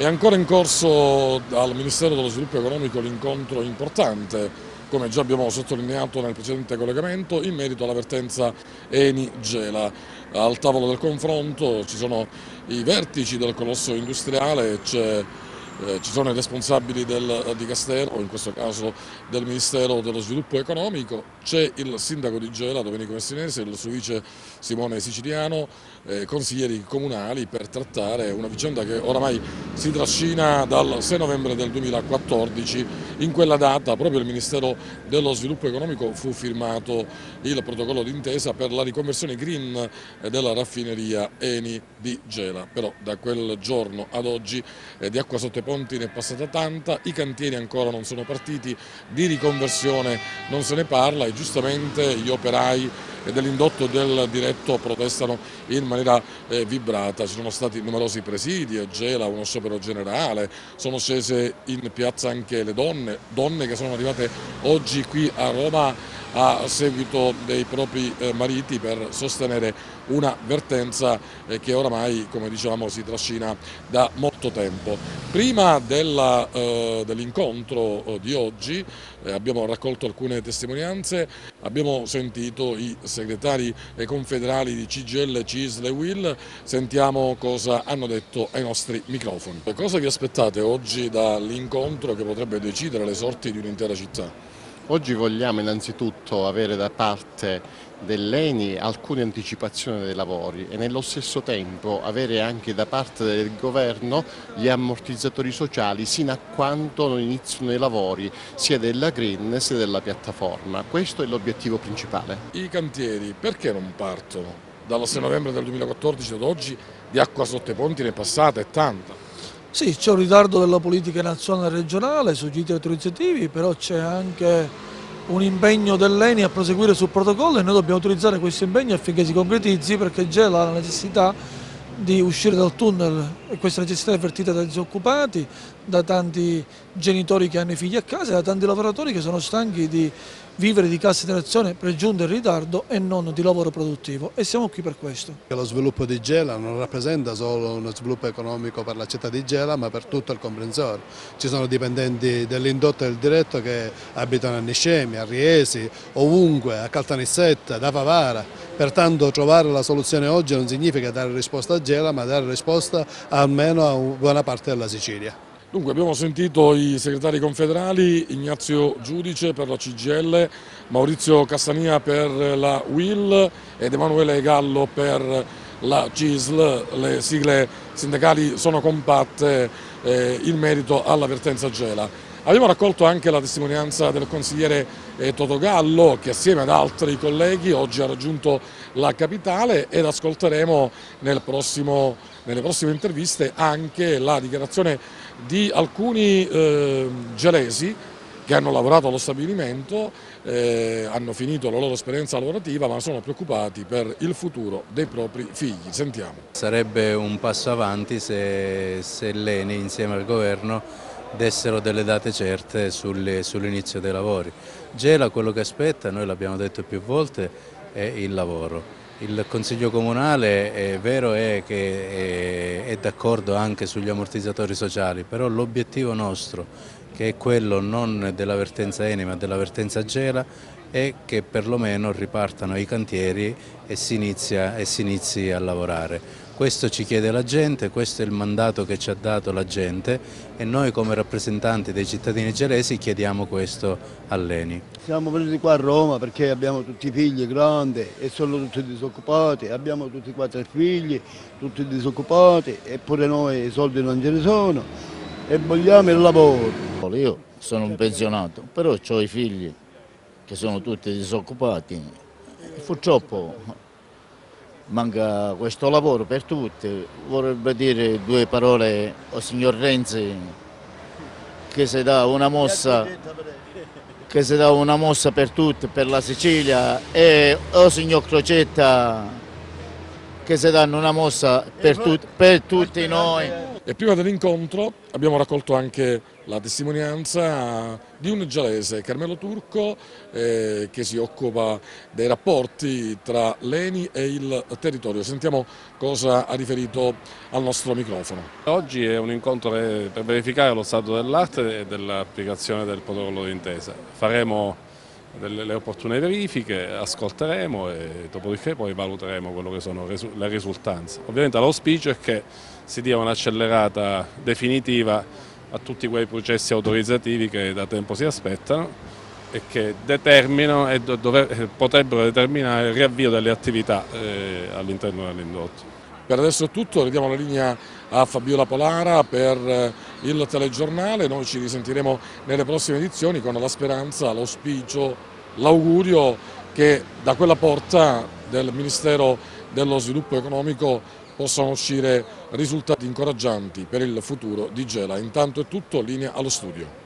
È ancora in corso al Ministero dello Sviluppo Economico l'incontro importante, come già abbiamo sottolineato nel precedente collegamento, in merito alla vertenza Eni-Gela. Al tavolo del confronto ci sono i vertici del colosso industriale, c'è eh, ci sono i responsabili del Dicastero, in questo caso del Ministero dello Sviluppo Economico, c'è il sindaco di Gela, Domenico Messinese, il suo vice Simone Siciliano, eh, consiglieri comunali per trattare una vicenda che oramai si trascina dal 6 novembre del 2014. In quella data proprio il Ministero dello Sviluppo Economico fu firmato il protocollo d'intesa per la riconversione green della raffineria Eni di Gela, però da quel giorno ad oggi eh, di acqua sotto i ponti ne è passata tanta, i cantieri ancora non sono partiti, di riconversione non se ne parla e giustamente gli operai dell'indotto del diretto protestano in maniera eh, vibrata, ci sono stati numerosi presidi, a Gela uno sciopero generale, sono scese in piazza anche le donne, donne che sono arrivate oggi qui a Roma a seguito dei propri eh, mariti per sostenere una vertenza eh, che oramai, come dicevamo, si trascina da molto tempo. Prima eh, dell'incontro dell di oggi abbiamo raccolto alcune testimonianze, abbiamo sentito i segretari confederali di CGL, CISL e WIL, sentiamo cosa hanno detto ai nostri microfoni. Cosa vi aspettate oggi dall'incontro che potrebbe decidere le sorti di un'intera città? Oggi vogliamo innanzitutto avere da parte dell'ENI alcune anticipazioni dei lavori e nello stesso tempo avere anche da parte del governo gli ammortizzatori sociali sino a quando non iniziano i lavori sia della Green sia della piattaforma. Questo è l'obiettivo principale. I cantieri perché non partono? Dal 6 novembre del 2014 ad oggi di acqua sotto i ponti ne è passata e tanta. Sì, c'è un ritardo della politica nazionale e regionale sui giti autorizzativi, però c'è anche un impegno dell'ENI a proseguire sul protocollo e noi dobbiamo utilizzare questo impegno affinché si concretizzi perché già la necessità di uscire dal tunnel questa necessità è avvertita dai disoccupati, da tanti genitori che hanno i figli a casa e da tanti lavoratori che sono stanchi di vivere di cassa integrazione pregiunta in ritardo e non di lavoro produttivo e siamo qui per questo. Lo sviluppo di Gela non rappresenta solo uno sviluppo economico per la città di Gela ma per tutto il comprensore. Ci sono dipendenti dell'indotto e del diretto che abitano a Niscemi, a Riesi, ovunque, a Caltanissetta, da Pavara. Pertanto trovare la soluzione oggi non significa dare risposta a Gela ma dare risposta almeno a buona parte della Sicilia. Dunque abbiamo sentito i segretari confederali Ignazio Giudice per la CGL, Maurizio Castania per la WIL ed Emanuele Gallo per la CISL. Le sigle sindacali sono compatte eh, in merito alla vertenza Gela. Abbiamo raccolto anche la testimonianza del consigliere eh, Toto Gallo che assieme ad altri colleghi oggi ha raggiunto la capitale ed ascolteremo nel prossimo, nelle prossime interviste anche la dichiarazione di alcuni eh, gelesi che hanno lavorato allo stabilimento, eh, hanno finito la loro esperienza lavorativa ma sono preoccupati per il futuro dei propri figli. Sentiamo. Sarebbe un passo avanti se, se l'ENI insieme al governo dessero delle date certe sull'inizio dei lavori. Gela quello che aspetta, noi l'abbiamo detto più volte, è il lavoro. Il Consiglio Comunale è vero è che è, è d'accordo anche sugli ammortizzatori sociali, però l'obiettivo nostro, che è quello non della vertenza Eni ma della vertenza Gela, è che perlomeno ripartano i cantieri e si, inizia, e si inizi a lavorare. Questo ci chiede la gente, questo è il mandato che ci ha dato la gente e noi come rappresentanti dei cittadini gelesi chiediamo questo all'ENI. Siamo venuti qua a Roma perché abbiamo tutti i figli grandi e sono tutti disoccupati, abbiamo tutti e quattro figli, tutti disoccupati eppure noi i soldi non ce ne sono e vogliamo il lavoro. Io sono un pensionato, però ho i figli che sono tutti disoccupati e purtroppo manca questo lavoro per tutti. Vorrebbe dire due parole al signor Renzi che si dà una mossa, che si dà una mossa per tutti, per la Sicilia e al signor Crocetta che si danno una mossa per, tut, per tutti noi. E prima dell'incontro abbiamo raccolto anche la testimonianza di un gelese, Carmelo Turco, eh, che si occupa dei rapporti tra l'ENI e il territorio. Sentiamo cosa ha riferito al nostro microfono. Oggi è un incontro per verificare lo stato dell'arte e dell'applicazione del protocollo d'intesa. Faremo delle opportune verifiche, ascolteremo e dopodiché poi valuteremo quello che sono le risultanze. Ovviamente l'auspicio è che si dia un'accelerata definitiva a tutti quei processi autorizzativi che da tempo si aspettano e che determinano e dover, potrebbero determinare il riavvio delle attività eh, all'interno dell'indotto. Per adesso è tutto, ridiamo la linea a Fabiola Polara per eh, il telegiornale, noi ci risentiremo nelle prossime edizioni con la speranza, l'auspicio, l'augurio che da quella porta del Ministero dello Sviluppo Economico possano uscire risultati incoraggianti per il futuro di Gela. Intanto è tutto, linea allo studio.